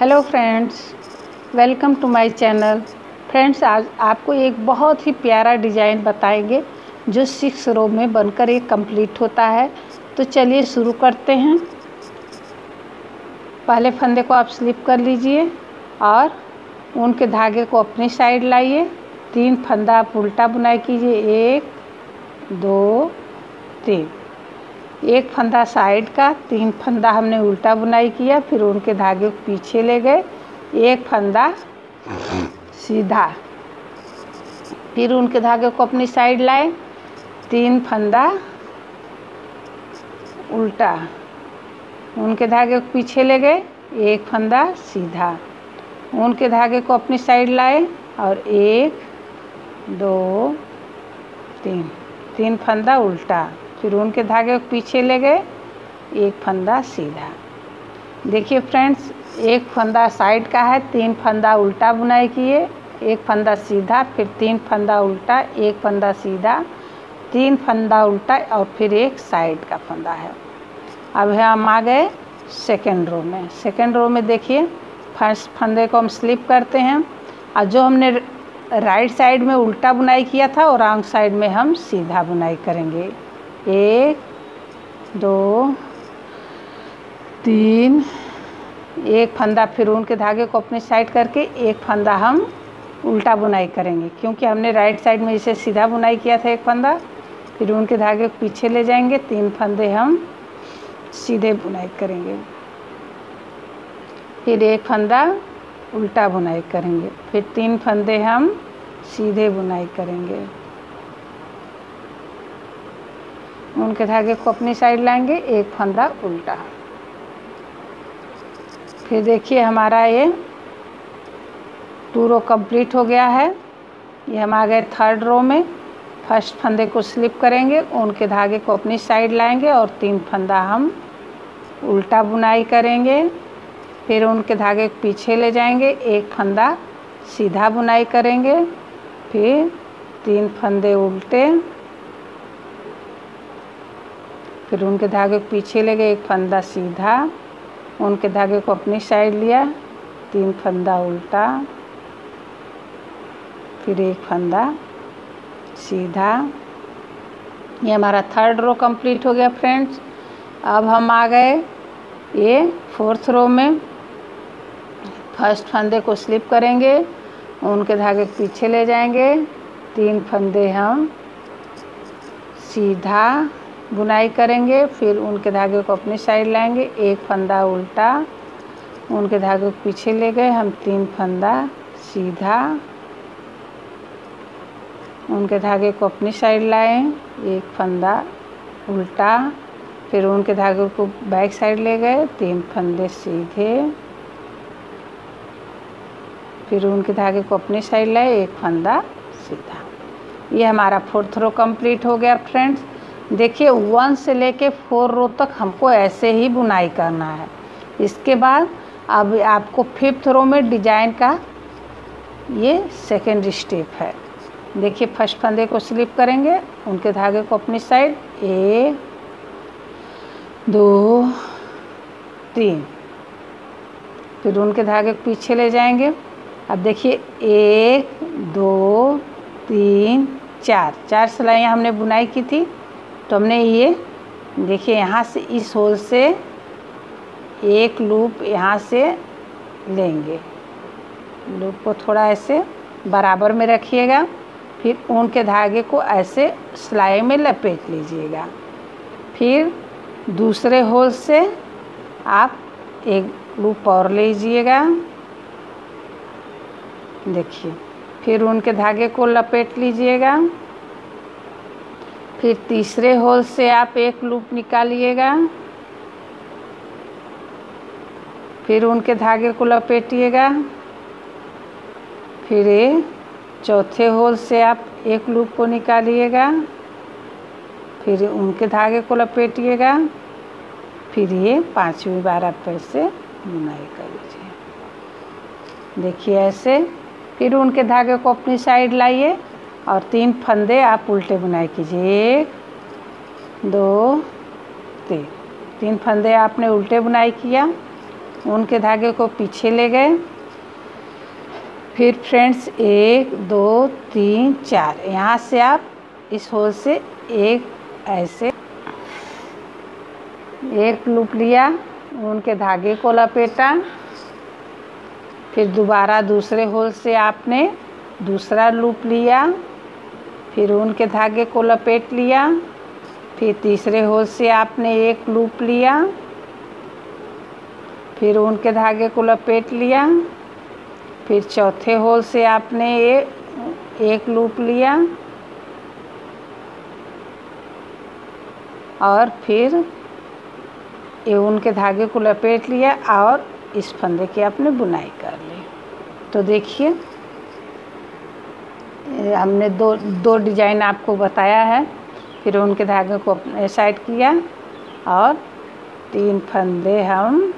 Hello friends welcome to my channel friends आज आपको एक बहुत ही प्यारा डिज़ाइन बताएँगे, जो सिक्स रो में बनकर एक कंप्लीट होता है। तो चलिए शुरू करते हैं। पहले फंदे को आप स्लिप कर लीजिए और ऊन के धागे को अपनी साइड लाइए। तीन फंदा आप उल्टा बुनाई कीजिए। एक, दो, तीन। एक फंदा साइड का, तीन फंदा हमने उल्टा बुनाई किया, फिर उनके धागे को पीछे ले गए, एक फंदा सीधा। फिर उनके धागे को अपनी साइड लाए, तीन फंदा उल्टा। उनके धागे को पीछे ले गए, एक फंदा सीधा। उनके धागे को अपनी साइड लाए और एक, दो, तीन तीन फंदा उल्टा। फिर उनके धागे को पीछे ले गए, एक फंदा सीधा। देखिए फ्रेंड्स, एक फंदा साइड का है, तीन फंदा उल्टा बुनाई किए, एक फंदा सीधा, फिर तीन फंदा उल्टा, एक फंदा सीधा, तीन फंदा उल्टा और फिर एक साइड का फंदा है। अब हम आ गए सेकेंड रो में। सेकेंड रो में देखिए, फ़र्स्ट फंदे को हम स्लिप करते हैं। और जो हमने राइट साइड में उल्टा बुनाई किया था और रॉन्ग साइड में हम सीधा बुनाई करेंगे। एक, दो, तीन। एक फंदा फिर उनके धागे को अपने साइड करके एक फंदा हम उल्टा बुनाई करेंगे, क्योंकि हमने राइट साइड में इसे सीधा बुनाई किया था एक फंदा। फिर उनके धागे को पीछे ले जाएँगे, तीन फंदे हम सीधे बुनाई करेंगे। फिर एक फंदा उल्टा बुनाई करेंगे, फिर तीन फंदे हम सीधे बुनाई करेंगे। उनके धागे को अपनी साइड लाएँगे, एक फंदा उल्टा। फिर देखिए हमारा ये टू रो कंप्लीट हो गया है। ये हम आ गए थर्ड रो में। फ़र्स्ट फंदे को स्लिप करेंगे, उनके धागे को अपनी साइड लाएँगे और तीन फंदा हम उल्टा बुनाई करेंगे। फिर उनके धागे पीछे ले जाएँगे, एक फंदा सीधा बुनाई करेंगे। फिर तीन फंदे उल्टे। फिर उनके धागे को पीछे ले गए, एक फंदा सीधा, उनके धागे को अपनी साइड लिया, तीन फंदा उल्टा, फिर एक फंदा सीधा। ये हमारा थर्ड रो कंप्लीट हो गया फ्रेंड्स अब हम आ गए ये फोर्थ रो में। फ़र्स्ट फंदे को स्लिप करेंगे, उनके धागे के पीछे ले जाएँगे, तीन फंदे हम सीधा बुनाई करेंगे, फिर उनके धागे को अपनी साइड लाएँगे। एक फंदा उल्टा, उनके धागे को पीछे ले गए। हम तीन फंदा सीधा, उनके धागे को अपनी साइड लाए। एक फंदा उल्टा, फिर उनके धागे को बैक साइड ले गए। तीन फंदे सीधे, फिर उनके धागे को अपनी साइड लाए। एक फंदा सीधा। ये हमारा फोर्थ रो कंप्लीट हो गया फ्रेंड्स देखिए, वन से लेके फोर रो तक हमको ऐसे ही बुनाई करना है। इसके बाद अब आपको फिफ्थ रो में डिज़ाइन का ये सेकेंड स्टेप है। देखिए, फ़र्स्ट फंदे को स्लिप करेंगे, उनके धागे को अपनी साइड एक, दो, तीन। फिर उनके धागे को पीछे ले जाएँगे। अब देखिए, एक, दो, तीन, चार। चार सिलाइयाँ हमने बुनाई की थी। तो हमने ये, देखिए, यहाँ से इस होल से एक लूप यहाँ से लेंगे। लूप को थोड़ा ऐसे बराबर में रखिएगा, फिर ऊन के धागे को ऐसे सिलाई में लपेट लीजिएगा। फिर दूसरे होल से आप एक लूप और लीजिएगा। देखिए, फिर उनके धागे को लपेट लीजिएगा। फिर तीसरे होल से आप एक लूप निकालिएगा। फिर उनके धागे को लपेटिएगा। फिर ये चौथे होल से आप एक लूप को निकालिएगा। फिर उनके धागे को लपेटिएगा। फिर ये पांचवी बार आप फिर बुनाई कर लीजिए देखिए ऐसे, फिर उनके धागे को अपनी साइड लाइए। और तीन फंदे आप उल्टे बुनाई कीजिए। एक दो, तीन। तीन फंदे आपने उल्टे बुनाई किया, उनके धागे को पीछे ले गए। फिर फ्रेंड्स, एक, दो, तीन, चार। यहाँ से आप इस होल से एक ऐसे, एक लूप लिया, उनके धागे को लपेटा। फिर दोबारा दूसरे होल से आपने दूसरा लूप लिया। फिर उनके धागे को लपेट लिया। फिर तीसरे होल से आपने एक लूप लिया। फिर उनके धागे को लपेट लिया। फिर चौथे होल से आपने ये एक लूप लिया। और फिर ये उनके धागे को लपेट लिया और इस फंदे की आपने बुनाई कर ली। तो देखिए हमने दो दो डिज़ाइन आपको बताया है, फिर उनके धागे को साइड किया, और तीन फंदे हम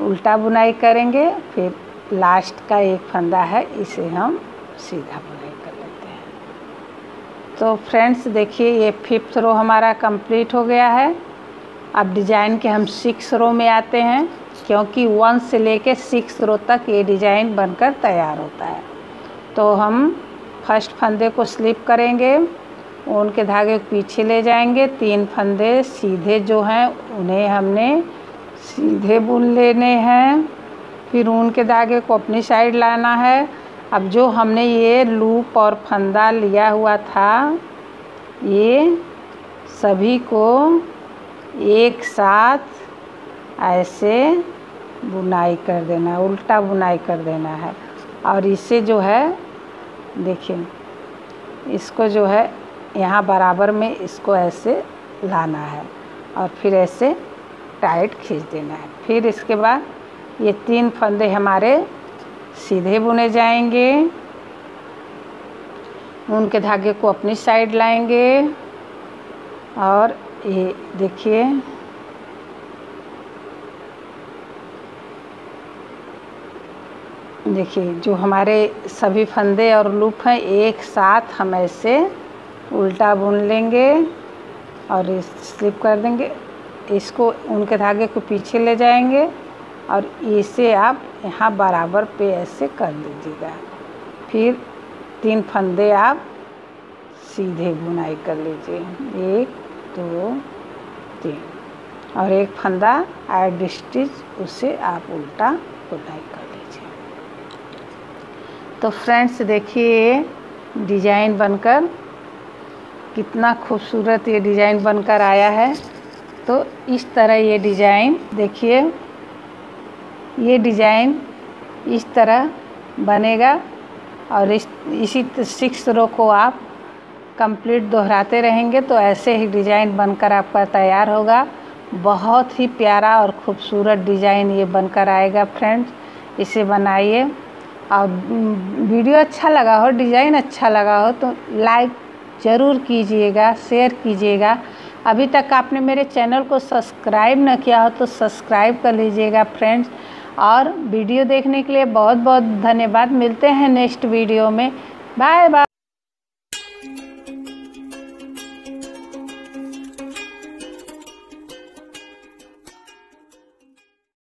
उल्टा बुनाई करेंगे, फिर लास्ट का एक फंदा है, इसे हम सीधा बुनाई कर लेते हैं। तो फ्रेंड्स, देखिए, ये फिफ्थ रो हमारा कंप्लीट हो गया है। अब डिज़ाइन के हम सिक्स रो में आते हैं। क्योंकि वन से लेके सिक्स रो तक ये डिज़ाइन बनकर तैयार होता है। तो हम फ़र्स्ट फंदे को स्लिप करेंगे, उनके धागे पीछे ले जाएँगे, तीन फंदे सीधे जो हैं, उन्हें हमने सीधे बुन लेने हैं। फिर ऊन के धागे को अपनी साइड लाना है। अब जो हमने ये लूप और फंदा लिया हुआ था, ये सभी को एक साथ ऐसे बुनाई कर देना है, उल्टा बुनाई कर देना है। और इसे जो है, देखिए, इसको जो है, यहाँ बराबर में इसको ऐसे लाना है और फिर ऐसे टाइट खींच देना है। फिर इसके बाद ये तीन फंदे हमारे सीधे बुने जाएँगे। उनके धागे को अपनी साइड लाएँगे और ये देखिए देखिए, जो हमारे सभी फंदे और लूप हैं, एक साथ हम ऐसे उल्टा बुन लेंगे और इस स्लिप कर देंगे। इसको उनके धागे को पीछे ले जाएँगे और इसे आप यहाँ बराबर पे ऐसे कर लीजिएगा फिर तीन फंदे आप सीधे बुनाई कर लीजिए। एक, दो, तीन। और एक फंदा एड स्टिच उसे आप उल्टा बुनाई कर तो फ्रेंड्स, देखिए डिज़ाइन बनकर कितना खूबसूरत ये डिज़ाइन बनकर आया है। तो इस तरह ये डिज़ाइन, देखिए, ये डिज़ाइन इस तरह बनेगा और इस, इसी सिक्स रो को आप कंप्लीट दोहराते रहेंगे तो ऐसे ही डिज़ाइन बनकर आपका तैयार होगा। बहुत ही प्यारा और ख़ूबसूरत डिज़ाइन ये बनकर आएगा फ्रेंड्स। इसे बनाइए। और वीडियो अच्छा लगा हो, डिज़ाइन अच्छा लगा हो तो लाइक ज़रूर कीजिएगा, शेयर कीजिएगा। अभी तक आपने मेरे चैनल को सब्सक्राइब न किया हो तो सब्सक्राइब कर लीजिएगा फ्रेंड्स। और वीडियो देखने के लिए बहुत बहुत धन्यवाद। मिलते हैं नेक्स्ट वीडियो में। Bye bye